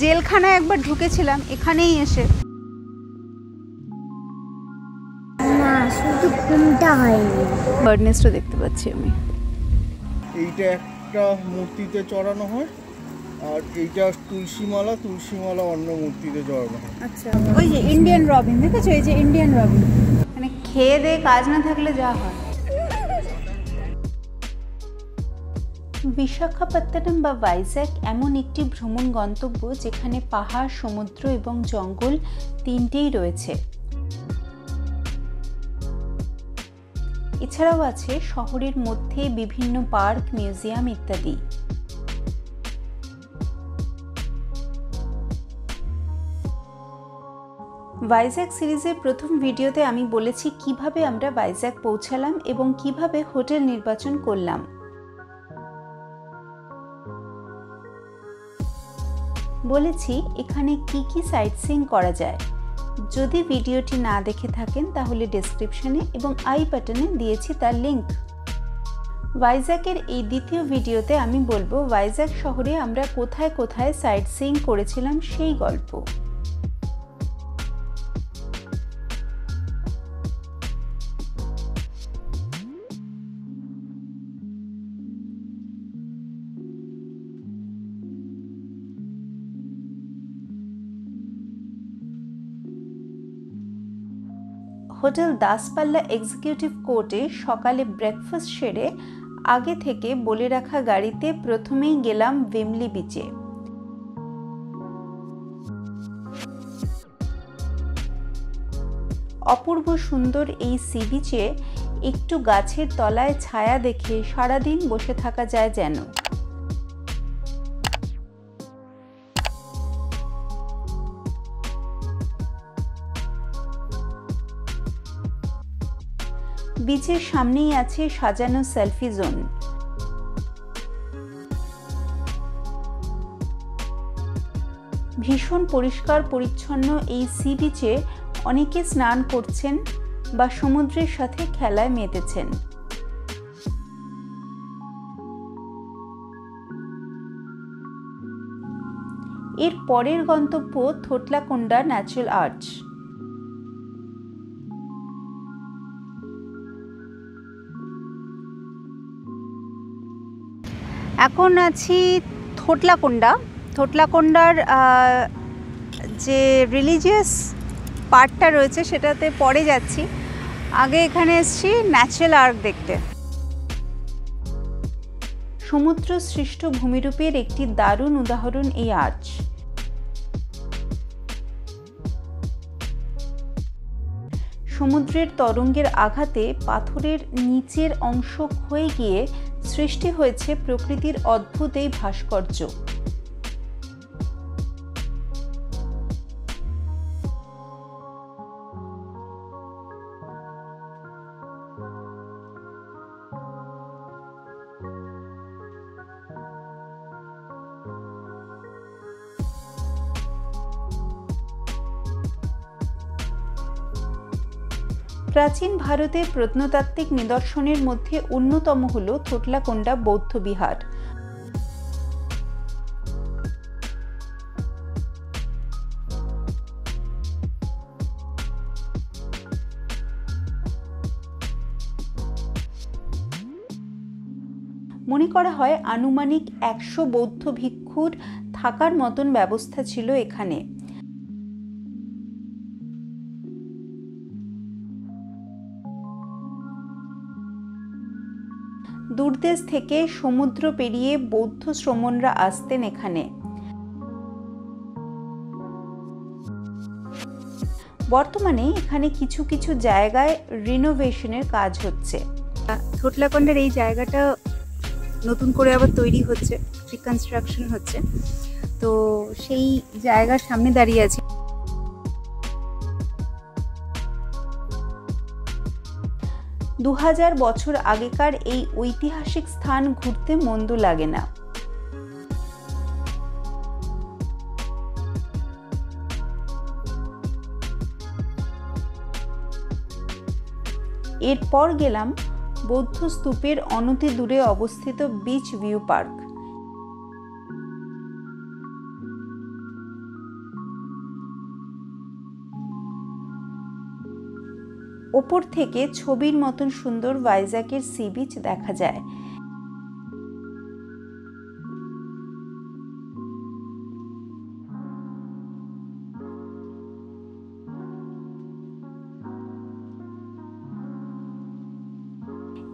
জেলখানায় একবার ঢুকেছিলাম এখানেই এসে। না শুধু ঘুমটা হয়নি। বার্ডনেস্টও দেখতে পাচ্ছি আমি। এইটা একটা মূর্তিতে চড়ানো হয় আর এইটা তুলসীমালা তুলসীমালা অন্য মূর্তিতে চড়ানো হয়। আচ্ছা ওই যে ইন্ডিয়ান রবিন দেখেছ? এই যে ইন্ডিয়ান রবিন মানে খেয়ে দিয়ে কাজ না থাকলে যা হয়। বিশাখাপত্তনম বা ভাইজ্যাক এমন একটি ভ্রমণ গন্তব্য যেখানে পাহাড়, সমুদ্র এবং জঙ্গল তিনটেই রয়েছে। এছাড়াও আছে শহরের মধ্যে বিভিন্ন পার্ক, মিউজিয়াম ইত্যাদি। ভাইজ্যাক সিরিজের প্রথম ভিডিওতে আমি বলেছি কীভাবে আমরা ভাইজ্যাক পৌঁছালাম এবং কীভাবে হোটেল নির্বাচন করলাম। বলেছি এখানে কি কি সাইট সিং করা যায়। যদি ভিডিওটি না দেখে থাকেন, তাহলে ডেসক্রিপশনে এবং আই বাটনে দিয়েছি তার লিঙ্ক ভাইজাকের এই দ্বিতীয় ভিডিওতে আমি বলব ভাইজাক শহরে আমরা কোথায় কোথায় সাইট সিং করেছিলাম সেই গল্প। হোটেল দাসপাল্লা এক্সিকিউটিভ কোর্টে সকালে ব্রেকফাস্ট সেরে আগে থেকে বলে রাখা গাড়িতে প্রথমেই গেলাম ভেমলি বিচে। অপূর্ব সুন্দর এই সি বিচে একটু গাছের তলায় ছায়া দেখে সারাদিন বসে থাকা যায় যেন। বিচের সামনেই আছে সাজানো সেলফি জোন। ভীষণ পরিষ্কার, পরিচ্ছন্ন এই সি বিচে অনেকে স্নান করছেন বা সমুদ্রের সাথে খেলায় মেতেছেন। এর পরের গন্তব্য থোটলাকোন্ডা ন্যাচারাল আর্চ। এখন আছি থোটলাকোন্ডা থোটলাকোন্ডার যে রিলিজিয়াস পার্টটা রয়েছে সেটাতে পরে যাচ্ছি। আগে এখানে এসেছি ন্যাচারাল আর্ক দেখতে। সমুদ্র সৃষ্ট ভূমিরূপের একটি দারুণ উদাহরণ এই আর্চ। সমুদ্রের তরঙ্গের আঘাতে পাথরের নিচের অংশ ক্ষয়ে গিয়ে সৃষ্টি হয়েছে প্রকৃতির অদ্ভুত এই ভাস্কর্য। প্রাচীন ভারতের প্রত্নতাত্ত্বিক নিদর্শনের মধ্যে অন্যতম হল থোটলাকোন্ডা বৌদ্ধ বিহার। মনে করা হয় আনুমানিক একশো বৌদ্ধ ভিক্ষুর থাকার মতন ব্যবস্থা ছিল এখানে। দূরদেশ থেকে সমুদ্র পেরিয়ে বৌদ্ধ শ্রমণরা আসতেন এখানে। বর্তমানে এখানে কিছু কিছু জায়গায় রিনোভেশনের কাজ হচ্ছে। থোটলাকন্ডার এই জায়গাটা নতুন করে আবার তৈরি হচ্ছে রিকনস্ট্রাকশন হচ্ছে। তো সেই জায়গার সামনে দাঁড়িয়ে আছি। দু হাজার বছর আগেকার এই ঐতিহাসিক স্থান ঘুরতে মন্দ লাগে না। এরপর গেলাম বৌদ্ধ স্তূপের অনতি দূরে অবস্থিত বিচ ভিউ পার্ক ওপর থেকে ছবির মতন সুন্দর ভাইজাকের সি বিচ দেখা যায়।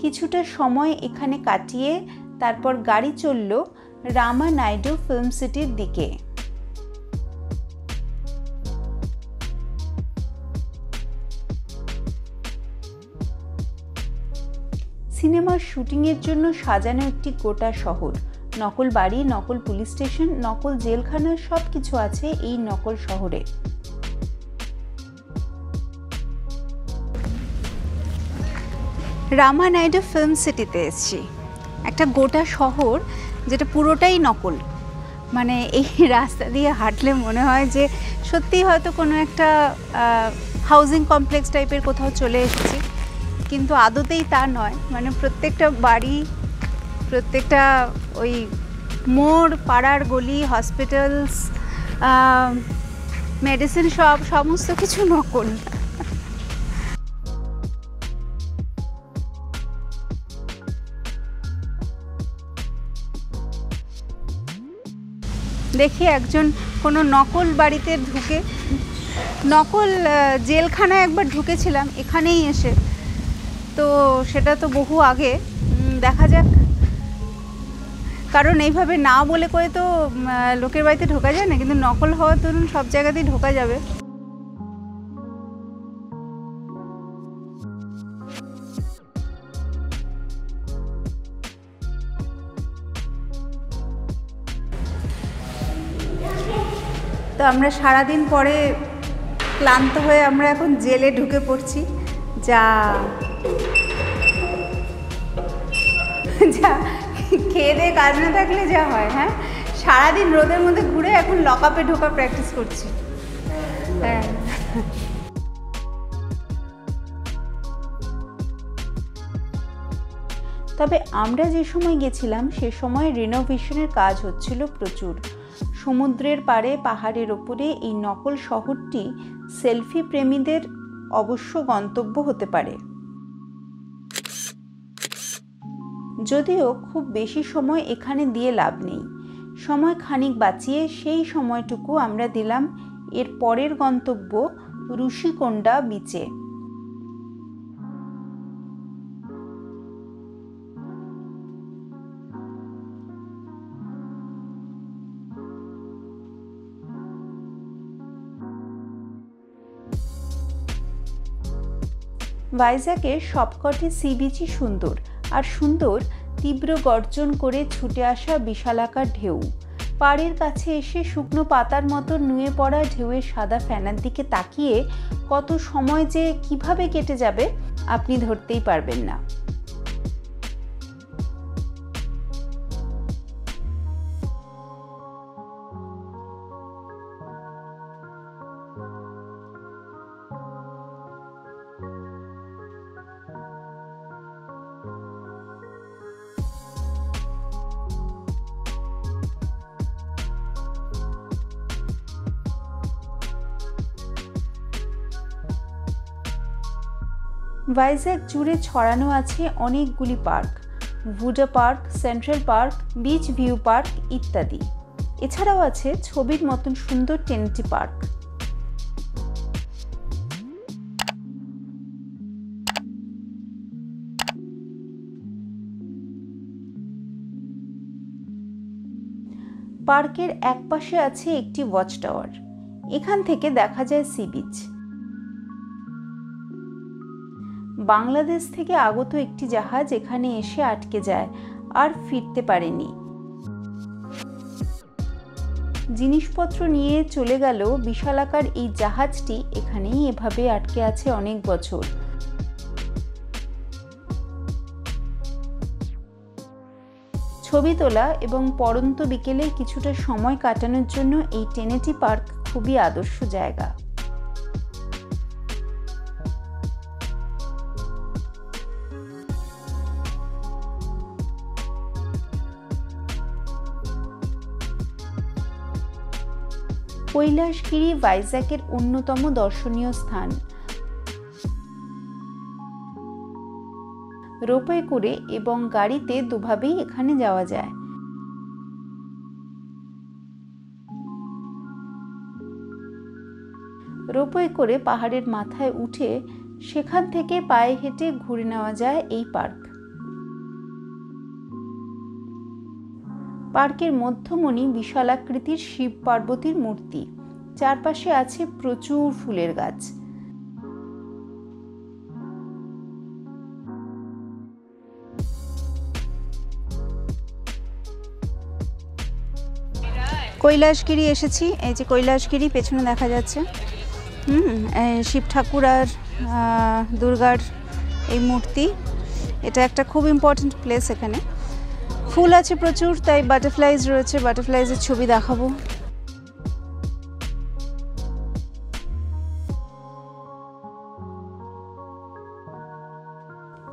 কিছুটা সময় এখানে কাটিয়ে তারপর গাড়ি চলল রামা নাইডু ফিল্ম সিটির দিকে। সিনেমার শুটিংয়ের জন্য সাজানো একটি গোটা শহর। নকল বাড়ি, নকল পুলিশ স্টেশন, নকল জেলখানা সব কিছু আছে এই নকল শহরে। রামা নাইডু ফিল্ম সিটিতে এসেছি। একটা গোটা শহর যেটা পুরোটাই নকল। মানে এই রাস্তা দিয়ে হাঁটলে মনে হয় যে সত্যিই হয়তো কোনো একটা হাউজিং কমপ্লেক্স টাইপের কোথাও চলে এসেছি। কিন্তু আদতেই তা নয়। মানে প্রত্যেকটা বাড়ি, প্রত্যেকটা ওই মোড়, পাড়ার গলি হসপিটালস মেডিসিন শপ সমস্ত কিছু নকল। দেখি একজন কোনো নকল বাড়িতে ঢুকে, নকল জেলখানায় একবার ঢুকেছিলাম, এখানেই এসে তো সেটা তো বহু আগে। দেখা যাক। কারণ এইভাবে না বলে করে তো লোকের বাড়িতে ঢোকা যায় না, কিন্তু নকল হওয়ার ধরুন সব জায়গাতেই ঢোকা যাবে। তো আমরা সারাদিন পরে ক্লান্ত হয়ে আমরা এখন জেলে ঢুকে পড়ছি। যা যা খেয়ে দিয়ে কাজ না থাকলে যা হয় হ্যাঁ? সারাদিন রোদের মধ্যে ঘুরে এখন লকআপে ঢোকা প্র্যাকটিস করছি। হ্যাঁ। তবে আমরা যে সময় গেছিলাম, সে সময় রিনোভেশনের কাজ হচ্ছিল প্রচুর। সমুদ্রের পাড়ে, পাহাড়ের ওপরে এই নকল শহরটি সেলফি প্রেমীদের অবশ্য গন্তব্য হতে পারে। যদিও খুব বেশি সময় এখানে দিয়ে লাভ নেই। সময় খানিক বাঁচিয়ে সেই সময়টুকু আমরা দিলাম এর পরের গন্তব্য ঋষিকোন্ডা বিচে ভাইজ্যাকের সবকটি সি বিচই সুন্দর। আর সুন্দর, তীব্র গর্জন করে ছুটে আসা বিশালাকার ঢেউ। পাড়ের কাছে এসে শুকনো পাতার মতো নুয়ে পড়া ঢেউয়ের সাদা ফ্যানার দিকে তাকিয়ে কত সময় যে কীভাবে কেটে যাবে, আপনি ধরতেই পারবেন না। ভাইজ্যাক জুড়ে ছড়ানো আছে অনেকগুলি park. VUDA park, central park, beach view park ইত্যাদি। এছাড়াও আছে ছবির মতন সুন্দর টেনেটি পার্ক। পার্কের একপাশে আছে একটি ওয়াচ টাওয়ার এখান থেকে দেখা যায় সি বিচ। বাংলাদেশ থেকে আগত একটি জাহাজ এখানে এসে আটকে যায় আর ফিরতে পারেনি। জিনিসপত্র নিয়ে চলে গেল বিশালাকার এই জাহাজটি, এখানেই এভাবে আটকে আছে অনেক বছর। ছবি তোলা এবং পরন্ত বিকেলে কিছুটা সময় কাটানোর জন্য এই টেনেটি পার্ক খুবই আদর্শ জায়গা। কৈলাসগিরি ভাইজ্যাকের অন্যতম দর্শনীয় স্থান। রোপওয়ে করে এবং গাড়িতে দুভাবেই এখানে যাওয়া যায়। রোপওয়ে করে পাহাড়ের মাথায় উঠে সেখান থেকে পায়ে হেঁটে ঘুরে নেওয়া যায় এই পার্ক। পার্কের মধ্যমণি বিশালাকৃতির শিব পার্বতীর মূর্তি। চারপাশে আছে প্রচুর ফুলের গাছ। কৈলাসগিরি এসেছি। এই যে কৈলাসগিরি, পেছনে দেখা যাচ্ছে। হুম শিব ঠাকুর আর দুর্গার এই মূর্তি। এটা একটা খুব ইম্পর্ট্যান্ট প্লেস এখানে। ফুল আছে প্রচুর, তাই বাটারফ্লাইজ রয়েছে। বাটারফ্লাইজের ছবি দেখাবো।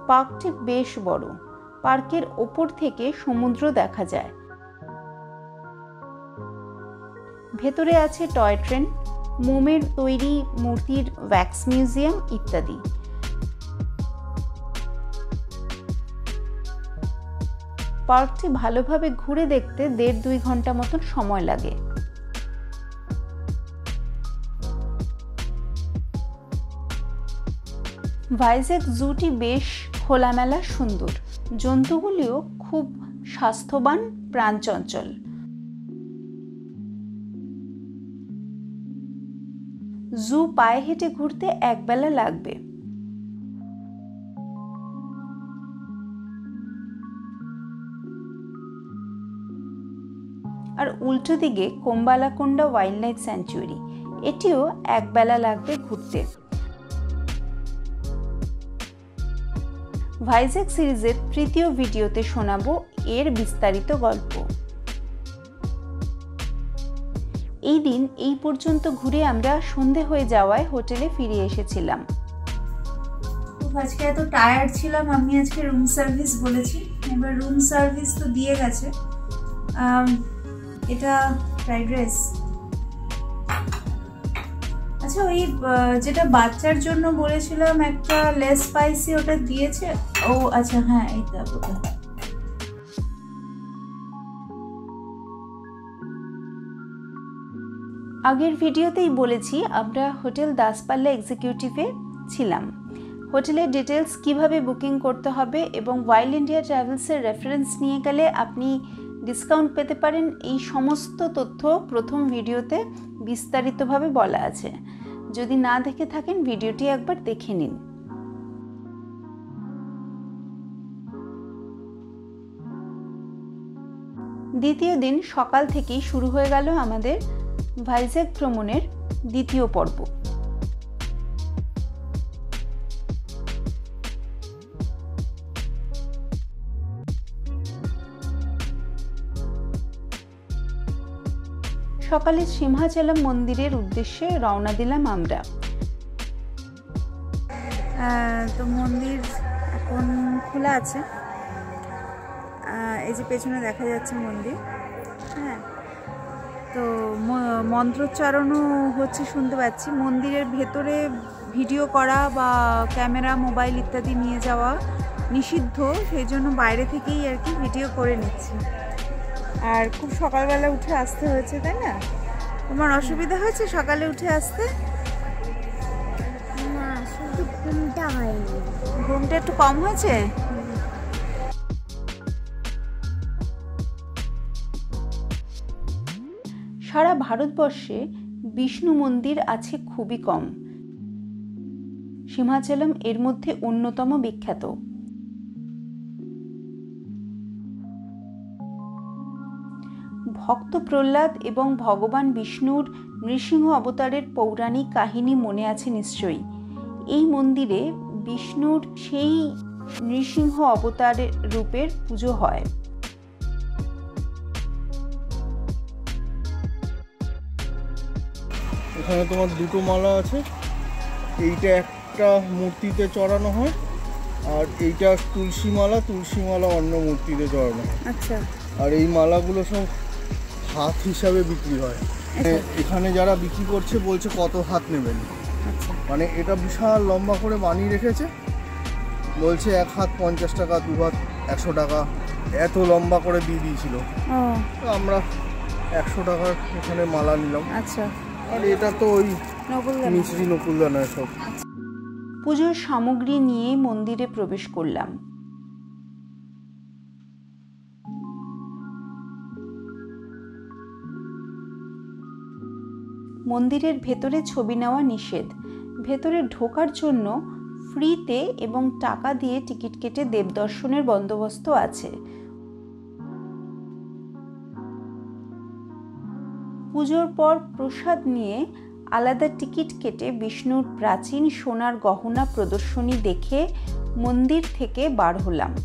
পার্কটি বেশ বড়। পার্কের ওপর থেকে সমুদ্র দেখা যায়। ভেতরে আছে টয় ট্রেন, মোমের তৈরি মূর্তির ওয়্যাক্স মিউজিয়াম ইত্যাদি। পার্কটি ভালোভাবে ঘুরে দেখতে দেড় দুই ঘণ্টা মতন সময় লাগে। ভাইজ্যাক জুটি বেশ খোলামেলা, সুন্দর। জন্তুগুলিও খুব স্বাস্থ্যবান, প্রাণচঞ্চল। জু পায়ে হেঁটে ঘুরতে একবেলা লাগবে। আর উল্টো দিকে কোম্বালাকোন্ডা ওয়াইল্ড লাইফ স্যাঞ্চুয়ারি। এটিও একবেলা লাগবে ঘুরতে। ভাইজ্যাক সিরিজের তৃতীয় ভিডিওতে শোনাবো এর বিস্তারিত গল্প। এই দিন এই পর্যন্ত ঘুরে আমরা সন্ধে হয়ে যাওয়ায় হোটেলে ফিরে এসেছিলাম। আজকে এত টায়ার্ড ছিলাম, আমি আজকে রুম সার্ভিস বলেছি। এবার রুম সার্ভিস তো দিয়ে গেছে। এটা ফ্রাইড রাইস আচ্ছা ওই যেটা বাচ্চার জন্য বলেছিলাম একটা লেস স্পাইসি ওটা দিয়েছে? ও আচ্ছা হ্যাঁ এইটা, ওটা। আগের ভিডিওতেই বলেছি, আমরা হোটেল দাসপাল্লা এক্সিকিউটিভে ছিলাম। হোটেলের ডিটেলস কীভাবে বুকিং করতে হবে এবং ওয়াইল্ড ইন্ডিয়া ট্রাভেলসের রেফারেন্স নিয়ে গেলে আপনি ডিসকাউন্ট পেতে পারেন। এই সমস্ত তথ্য প্রথম ভিডিওতে বিস্তারিতভাবে বলা আছে। যদি না দেখে থাকেন, ভিডিওটি একবার দেখে নিন। দ্বিতীয় দিন সকাল থেকেই শুরু হয়ে গেল আমাদের ভাইজ্যাক ভ্রমণের দ্বিতীয় পর্ব। সকালে সিংহাচলম মন্দিরের উদ্দেশ্যে রওনা দিলাম আমরা। তো মন্দির এখন খোলা আছে। এই যে পেছনে দেখা যাচ্ছে মন্দির। হ্যাঁ তো মন্ত্রোচ্চারণও হচ্ছে শুনতে পাচ্ছি। মন্দিরের ভেতরে ভিডিও করা বা ক্যামেরা, মোবাইল ইত্যাদি নিয়ে যাওয়া নিষিদ্ধ। সেই জন্য বাইরে থেকেই আর কি ভিডিও করে নিচ্ছি। আর খুব সকালবেলা উঠে আসতে হয়েছে তাই না? তোমার অসুবিধা হয়েছে সকালে উঠে আসতে? না হয়নি। ঘুমটা একটু কম হয়েছে? সারা ভারতবর্ষে বিষ্ণু মন্দির আছে খুবই কম। সিমাচলম এর মধ্যে অন্যতম বিখ্যাত। ভক্ত প্রহ্লাদ এবং ভগবান বিষ্ণুর নৃসিংহ অবতারের পৌরাণিক কাহিনী মনে আছে নিশ্চয়ই। এই মন্দিরে বিষ্ণুর সেই নৃসিংহ অবতারের রূপের পুজো হয়। এখানে তোমার দুটো মালা আছে। এইটা একটা মূর্তিতে চড়ানো হয় আর এইটা তুলসী মালা তুলসী মালা অন্য মূর্তিতে চড়ানো হয়। আচ্ছা। আর এই মালাগুলো সব হাত হিসাবে বিক্রি হয়। এ- এখানে যারা বিক্রি করছে বলছে কত হাত নেবেন। আচ্ছা। মানে এটা বিশাল লম্বা করে বানিয়ে রেখেছে। বলছে এক হাত পঞ্চাশ টাকা দু হাত একশো টাকা। এত লম্বা করে দিয়ে দিয়েছিল। আমরা একশো টাকার এখানে মালা নিলাম। আচ্ছা। আর এটা তো ওই মিছরি নকুলদানা সব। পুজোর সামগ্রী নিয়ে মন্দিরে প্রবেশ করলাম। মন্দিরের ভেতরে ছবি নেওয়া নিষেধ। ভেতরে ঢোকার জন্য ফ্রিতে এবং টাকা দিয়ে টিকিট কেটে দেবদর্শনের বন্দোবস্ত আছে। পুজোর পর প্রসাদ নিয়ে আলাদা টিকিট কেটে বিষ্ণুর প্রাচীন সোনার গহনা প্রদর্শনী দেখে মন্দির থেকে বার হলাম।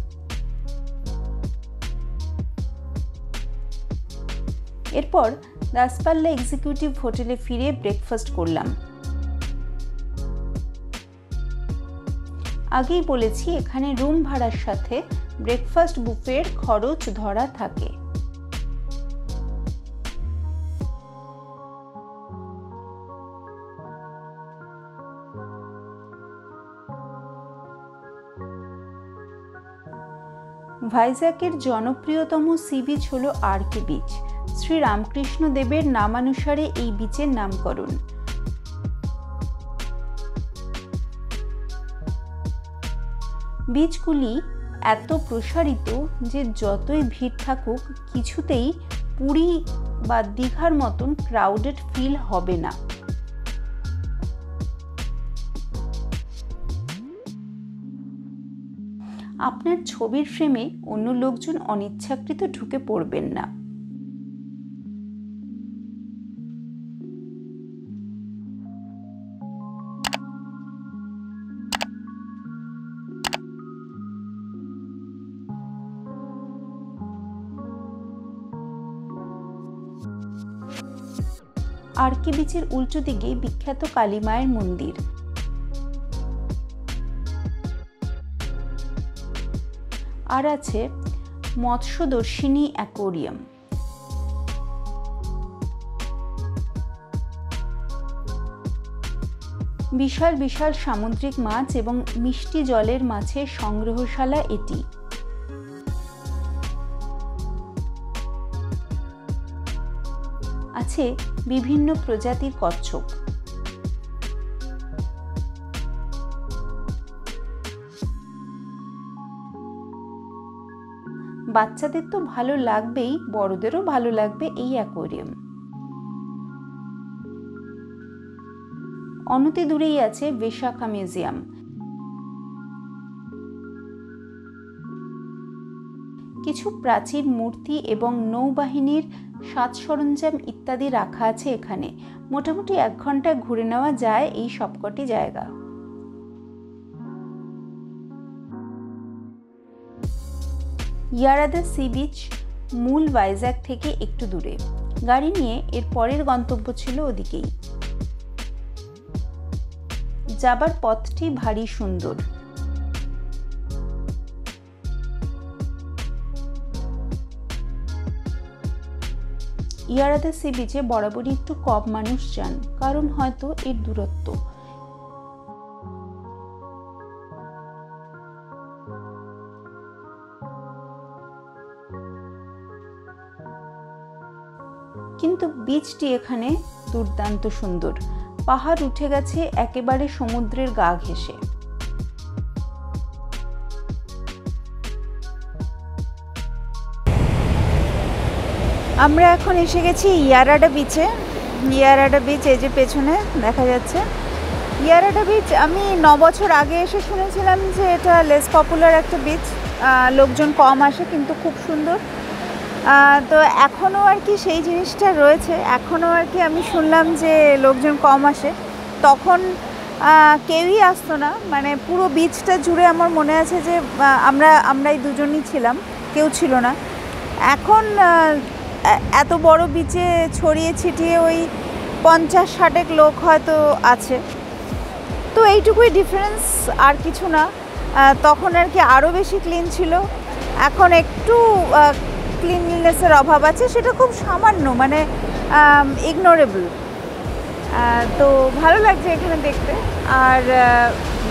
এরপর দাসপাল্লা এক্সিকিউটিভ হোটেলে ফিরে ব্রেকফাস্ট করলাম। আগেই বলেছি, এখানে রুম ভাড়ার সাথে ব্রেকফাস্ট বুফের খরচ ধরা থাকে। ভাইজ্যাকের জনপ্রিয়তম সি বিচ হল R K beach. Shri Ramakrishna দেবের নামানুসারে এই বীচের নামকরণ। বীজগুলি এত প্রসারিত যে যতই ভিড় থাকুক, কিছুতেই পুরী বা দীঘার মতন ক্রাউডেড ফিল হবে না। আপনার ছবির ফ্রেমে অন্য লোকজন অনিচ্ছাকৃত ঢুকে পড়বেন না। আরকে বিচের উল্টো দিকে বিখ্যাত কালীমায়ের মন্দির। আর আছে মৎস্যদর্শিনী অ্যাকোরিয়াম। বিশাল বিশাল সামুদ্রিক মাছ এবং মিষ্টি জলের মাছের সংগ্রহশালা এটি। আছে বিভিন্ন প্রজাতির কচ্ছপ। বাচ্চাদের তো ভালো লাগবেই, বড়দেরও ভালো লাগবে এই অ্যাকোরিয়াম। অনতি দূরেই আছে বিশাখা মিউজিয়াম। কিছু প্রাচীন মূর্তি এবং নৌবাহিনীর সাজ সরঞ্জাম ইত্যাদি রাখা আছে এখানে। মোটামুটি এক ঘন্টায় ঘুরে নেওয়া যায় এই সবকটি জায়গা। ইয়ারাদা সি বিচ মূল ভাইজ্যাক থেকে একটু দূরে। গাড়ি নিয়ে এর পরের গন্তব্য ছিল ওদিকেই। যাবার পথটি ভারী সুন্দর। ইয়ারাদা সি বিচে বরাবরই একটু কম মানুষ যান, কারণ হয়তো এর দূরত্ব। কিন্তু বীচটি এখানে দুর্দান্ত সুন্দর। পাহাড় উঠে গেছে একেবারে সমুদ্রের গা ঘেঁষে। আমরা এখন এসে গেছি ইয়ারাডা বিচে ইয়ারাডা বিচ এই যে পেছনে, দেখা যাচ্ছে। ইয়ারাডা বিচ আমি ন বছর আগে এসে শুনেছিলাম যে এটা লেস পপুলার একটা বিচ লোকজন কম আসে, কিন্তু খুব সুন্দর। তো এখনও আর কি সেই জিনিসটা রয়েছে। এখনও আর কি আমি শুনলাম যে লোকজন কম আসে। তখন কেউই আসতো না। মানে পুরো বিচটা জুড়ে আমার মনে আছে যে আমরা, আমরাই দুজনই ছিলাম। কেউ ছিল না। এখন এত বড় বিচে ছড়িয়ে ছিটিয়ে ওই পঞ্চাশ ষাটেক লোক হয়তো আছে। তো এইটুকুই ডিফারেন্স আর কিছু না। তখন আর কি আরও বেশি ক্লিন ছিল। এখন একটু ক্লিনলিনেসের অভাব আছে, সেটা খুব সামান্য মানে ইগনোরেবল তো ভালো লাগছে এখানে দেখতে। আর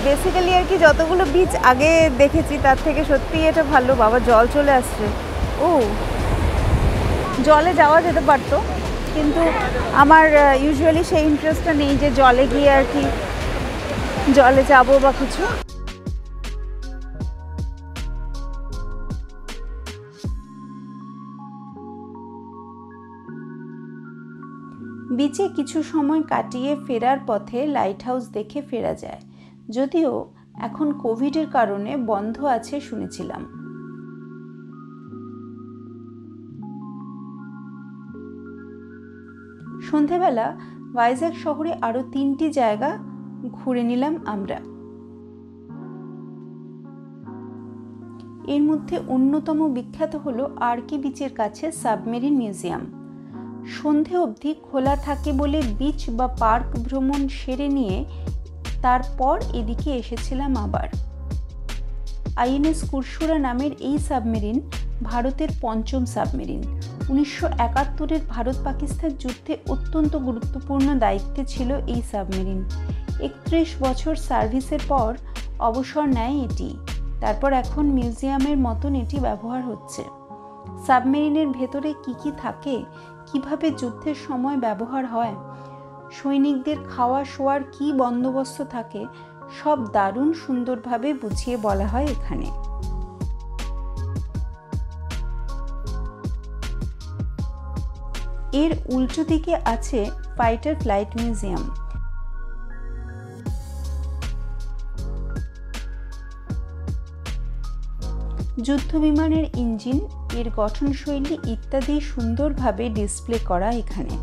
বেসিক্যালি আর কি যতগুলো বিচ আগে দেখেছি, তার থেকে সত্যি এটা ভালো। বাবা, জল চলে আসছে। ও! জলে যাওয়া যেতে পারতো, কিন্তু আমার ইউজুয়ালি সেই ইন্টারেস্টটা নেই যে জলে গিয়ে আর কি জলে যাব বা কিছু। বিচে কিছু সময় কাটিয়ে ফেরার পথে লাইট হাউস দেখে ফেরা যায়, যদিও এখন কোভিডের কারণে বন্ধ আছে শুনেছিলাম। সন্ধেবেলা ভাইজ্যাক শহরে আরও তিনটি জায়গা ঘুরে নিলাম আমরা। এর মধ্যে অন্যতম বিখ্যাত হলো আরকে বিচের কাছে সাবমেরিন মিউজিয়াম। সন্ধে অবধি খোলা থাকে বলে বিচ বা পার্ক ভ্রমণ সেরে নিয়ে তারপর এদিকে এসেছিলাম আবার। আইএনএস কুরসুরা নামের এই সাবমেরিন ভারতের পঞ্চম সাবমেরিন। উনিশশো একাত্তরের ভারত পাকিস্তান যুদ্ধে অত্যন্ত গুরুত্বপূর্ণ দায়িত্বে ছিল এই সাবমেরিন। একত্রিশ বছর সার্ভিসের পর অবসর নেয় এটি। তারপর এখন মিউজিয়ামের মতন এটি ব্যবহার হচ্ছে। সাবমেরিনের ভেতরে কি কি থাকে? কীভাবে যুদ্ধের সময় ব্যবহার হয়? সৈনিকদের খাওয়া শোয়ার কি বন্দোবস্ত থাকে? সব দারুণ সুন্দরভাবে বুঝিয়ে বলা হয় এখানে। এর উল্টো দিকে আছে ফাইটার ফ্লাইট মিউজিয়াম যুদ্ধ বিমানের ইঞ্জিন, এর গঠনশৈলী ইত্যাদি সুন্দরভাবে ডিসপ্লে করা এখানে।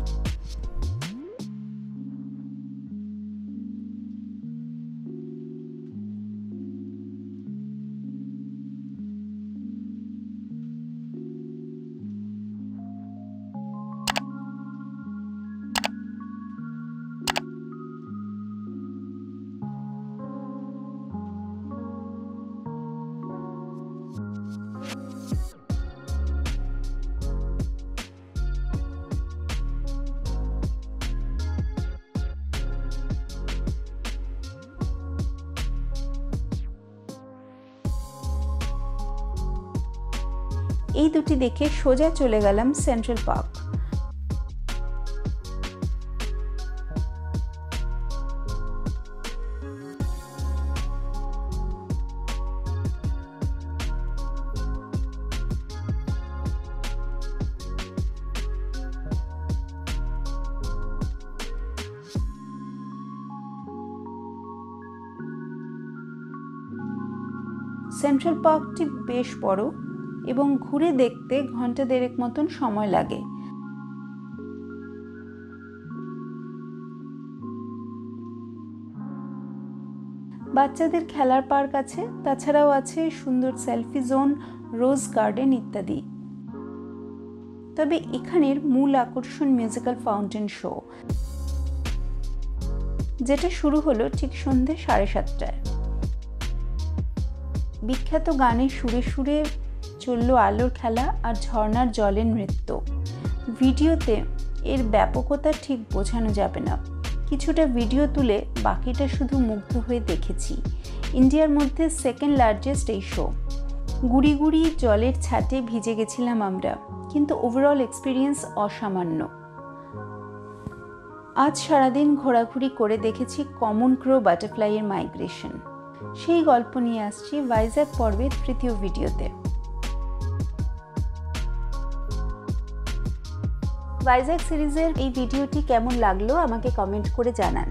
এই দুটি দেখে সোজা চলে গেলাম সেন্ট্রাল পার্ক সেন্ট্রাল পার্কটি বেশ বড়। এবং ঘুরে দেখতে ঘণ্টা দেড়েক মতন সময় লাগে। বাচ্চাদের খেলার পার্ক আছে, তাছাড়াও আছে সুন্দর সেলফি জোন, রোজ গার্ডেন ইত্যাদি। তবে এখানের মূল আকর্ষণ মিউজিক্যাল ফাউন্টেন শো, যেটা শুরু হলো ঠিক সন্ধ্যে সাড়ে সাতটায়। বিখ্যাত গানে সুরে সুরে চলল আলোর খেলা আর ঝর্নার জলের নৃত্য। ভিডিওতে এর ব্যাপকতা ঠিক বোঝানো যাবে না। কিছুটা ভিডিও তুলে বাকিটা শুধু মুগ্ধ হয়ে দেখেছি। ইন্ডিয়ার মধ্যে সেকেন্ড লার্জেস্ট এই শো গুড়ি গুড়ি জলের ছাটে ভিজে গেছিলাম আমরা, কিন্তু ওভারঅল এক্সপিরিয়েন্স অসামান্য। আজ সারাদিন ঘোরাঘুরি করে দেখেছি কমন ক্রো বাটারফ্লাইয়ের মাইগ্রেশন সেই গল্প নিয়ে আসছি ভাইজ্যাক পর্বের তৃতীয় ভিডিওতে। ভাইজ্যাক সিরিজের এই ভিডিওটি কেমন লাগল আমাকে কমেন্ট করে জানান।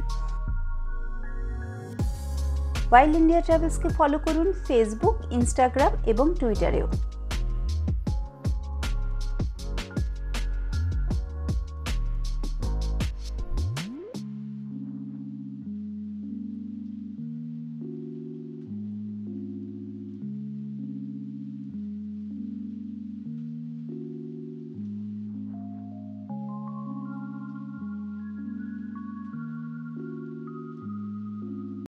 ওয়াইল্ড ইন্ডিয়া ট্রাভেলসকে ফলো করুন ফেসবুক ইনস্টাগ্রাম এবং টুইটারেও